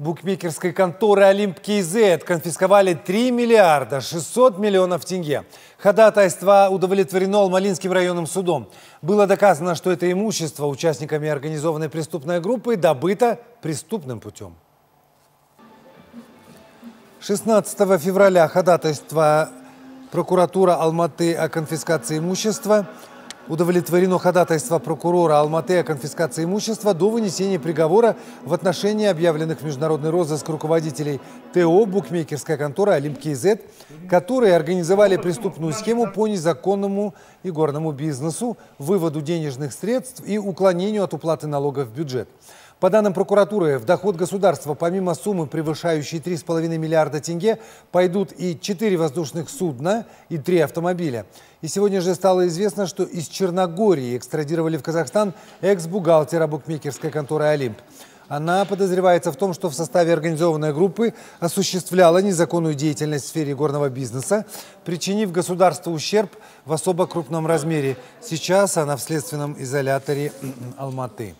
букмекерской конторы «Олимп КЗ» конфисковали 3 миллиарда 600 миллионов тенге. Ходатайство удовлетворено Алмалинским районным судом. Было доказано, что это имущество участниками организованной преступной группы добыто преступным путем. 16 февраля ходатайство прокуратура Алматы о конфискации имущества – удовлетворено ходатайство прокурора Алматы о конфискации имущества до вынесения приговора в отношении объявленных в международный розыск руководителей ТО «Букмекерская контора Олимп КЗ», которые организовали преступную схему по незаконному игорному бизнесу, выводу денежных средств и уклонению от уплаты налогов в бюджет. По данным прокуратуры, в доход государства, помимо суммы, превышающей 3,5 миллиарда тенге, пойдут и 4 воздушных судна, и 3 автомобиля. И сегодня же стало известно, что из Черногории экстрадировали в Казахстан экс-бухгалтера букмекерской конторы «Олимп». Она подозревается в том, что в составе организованной группы осуществляла незаконную деятельность в сфере горного бизнеса, причинив государству ущерб в особо крупном размере. Сейчас она в следственном изоляторе Алматы.